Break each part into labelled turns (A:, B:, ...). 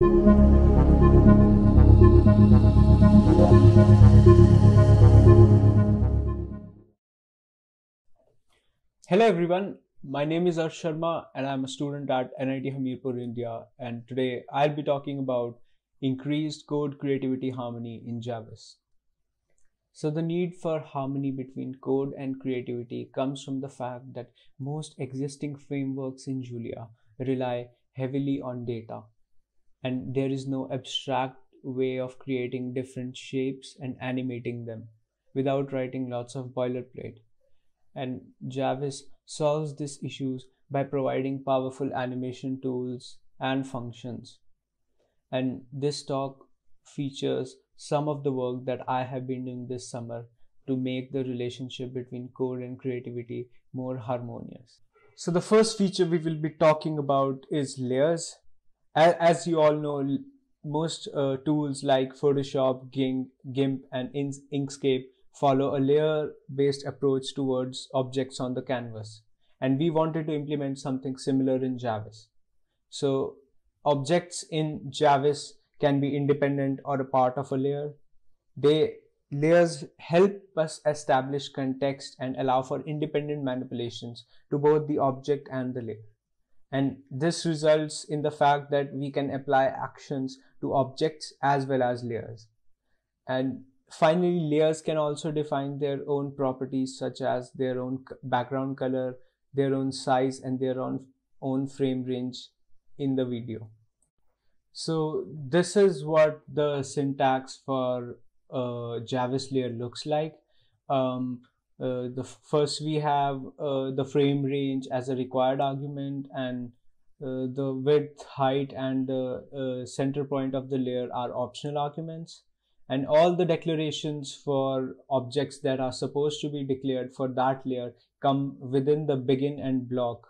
A: Hello everyone, my name is Arsh Sharma and I'm a student at NIT Hamirpur, India. And today I'll be talking about increased code creativity harmony in Javis. So the need for harmony between code and creativity comes from the fact that most existing frameworks in Julia rely heavily on data and there is no abstract way of creating different shapes and animating them without writing lots of boilerplate. And Javis solves these issues by providing powerful animation tools and functions. And this talk features some of the work that I have been doing this summer to make the relationship between code and creativity more harmonious. So the first feature we will be talking about is layers. As you all know, most uh, tools like Photoshop, GIMP, and Inkscape follow a layer based approach towards objects on the canvas. And we wanted to implement something similar in Javis. So objects in Javis can be independent or a part of a layer. They layers help us establish context and allow for independent manipulations to both the object and the layer. And this results in the fact that we can apply actions to objects as well as layers. And finally, layers can also define their own properties such as their own background color, their own size and their own, own frame range in the video. So this is what the syntax for uh, Javis layer looks like. Um, uh, the first we have uh, the frame range as a required argument and uh, the width, height and the uh, center point of the layer are optional arguments and all the declarations for objects that are supposed to be declared for that layer come within the begin and block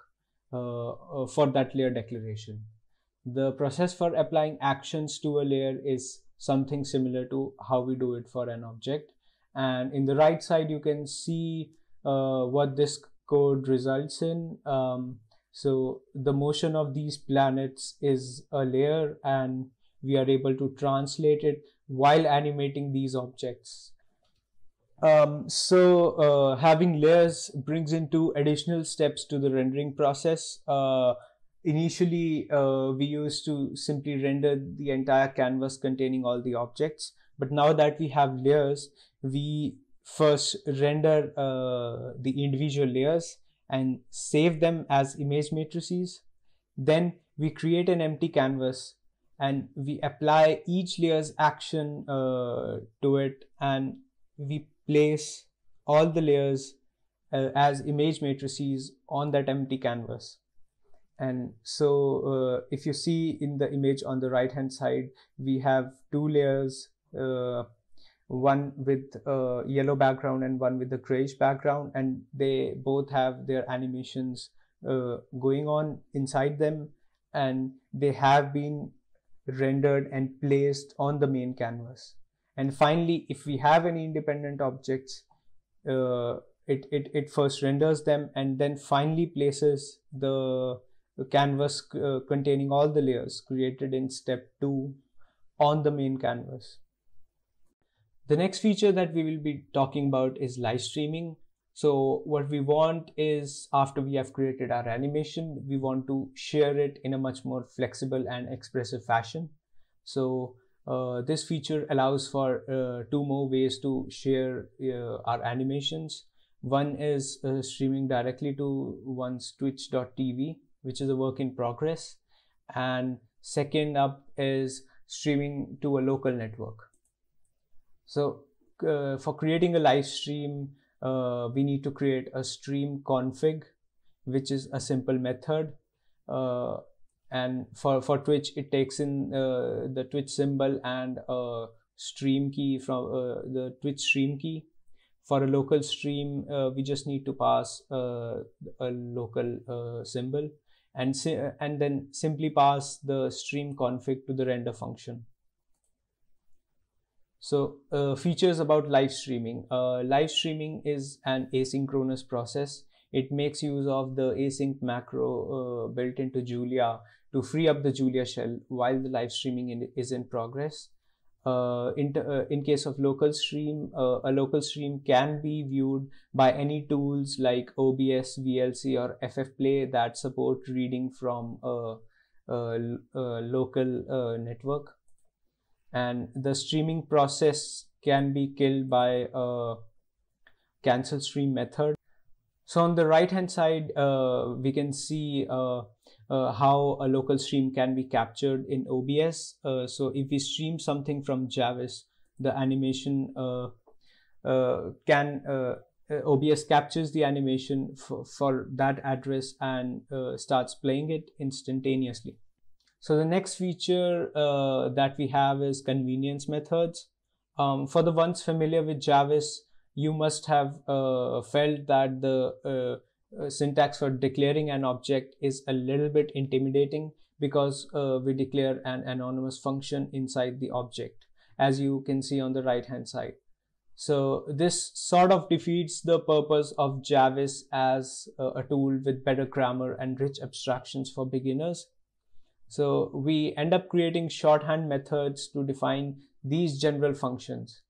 A: uh, for that layer declaration. The process for applying actions to a layer is something similar to how we do it for an object and in the right side you can see uh, what this code results in. Um, so the motion of these planets is a layer and we are able to translate it while animating these objects. Um, so uh, having layers brings into additional steps to the rendering process. Uh, initially uh, we used to simply render the entire canvas containing all the objects but now that we have layers we first render uh, the individual layers and save them as image matrices. Then we create an empty canvas and we apply each layer's action uh, to it and we place all the layers uh, as image matrices on that empty canvas. And so uh, if you see in the image on the right hand side we have two layers one with a yellow background and one with a grayish background and they both have their animations uh, going on inside them and they have been rendered and placed on the main canvas and finally if we have any independent objects uh, it, it, it first renders them and then finally places the canvas uh, containing all the layers created in step 2 on the main canvas. The next feature that we will be talking about is live streaming. So what we want is after we have created our animation, we want to share it in a much more flexible and expressive fashion. So uh, this feature allows for uh, two more ways to share uh, our animations. One is uh, streaming directly to one's twitch.tv which is a work in progress and second up is streaming to a local network so uh, for creating a live stream uh, we need to create a stream config which is a simple method uh, and for for twitch it takes in uh, the twitch symbol and a stream key from uh, the twitch stream key for a local stream uh, we just need to pass a local symbol and, and then simply pass the stream config to the render function. So uh, features about live streaming. Uh, live streaming is an asynchronous process. It makes use of the async macro uh, built into Julia to free up the Julia shell while the live streaming in, is in progress. Uh, in, uh, in case of local stream, uh, a local stream can be viewed by any tools like OBS, VLC, or FFplay that support reading from a, a, a local network. And the streaming process can be killed by a cancel stream method. So on the right hand side, uh, we can see uh, uh, how a local stream can be captured in OBS. Uh, so if we stream something from Javis, the animation uh, uh, can OBS captures the animation for, for that address and starts playing it instantaneously. So the next feature that we have is convenience methods. Um, for the ones familiar with Javis, you must have uh, felt that the uh, uh, syntax for declaring an object is a little bit intimidating because uh, we declare an anonymous function inside the object as you can see on the right hand side. So this sort of defeats the purpose of Javis as a tool with better grammar and rich abstractions for beginners. So we end up creating shorthand methods to define these general functions.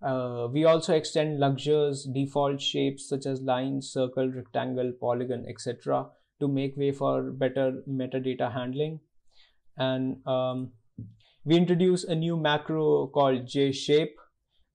A: Uh, we also extend Luxor's default shapes such as line, circle, rectangle, polygon, etc. to make way for better metadata handling. And um, we introduce a new macro called JShape,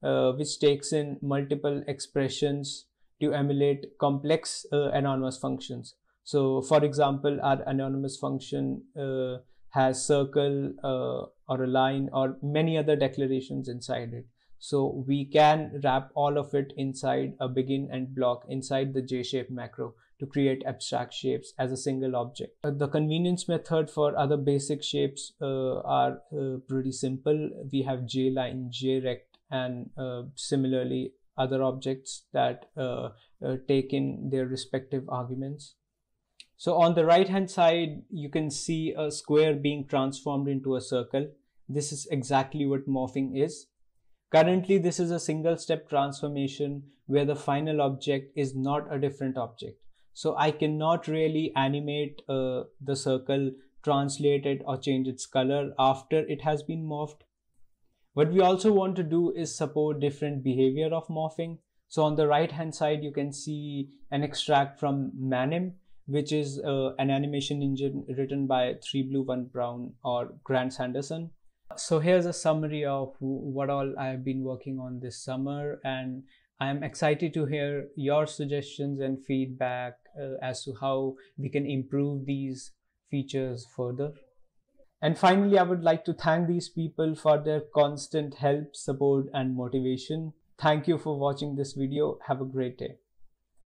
A: uh, which takes in multiple expressions to emulate complex uh, anonymous functions. So for example, our anonymous function uh, has circle uh, or a line or many other declarations inside it. So we can wrap all of it inside a begin and block inside the JShape macro to create abstract shapes as a single object. Uh, the convenience method for other basic shapes uh, are uh, pretty simple. We have JLine, JRect, and uh, similarly other objects that uh, uh, take in their respective arguments. So on the right hand side, you can see a square being transformed into a circle. This is exactly what morphing is. Currently, this is a single step transformation where the final object is not a different object. So I cannot really animate uh, the circle, translate it or change its color after it has been morphed. What we also want to do is support different behavior of morphing. So on the right hand side, you can see an extract from Manim, which is uh, an animation engine written by 3Blue1Brown or Grant Sanderson so here's a summary of what all I have been working on this summer, and I'm excited to hear your suggestions and feedback uh, as to how we can improve these features further. And finally, I would like to thank these people for their constant help, support, and motivation. Thank you for watching this video. Have a great day.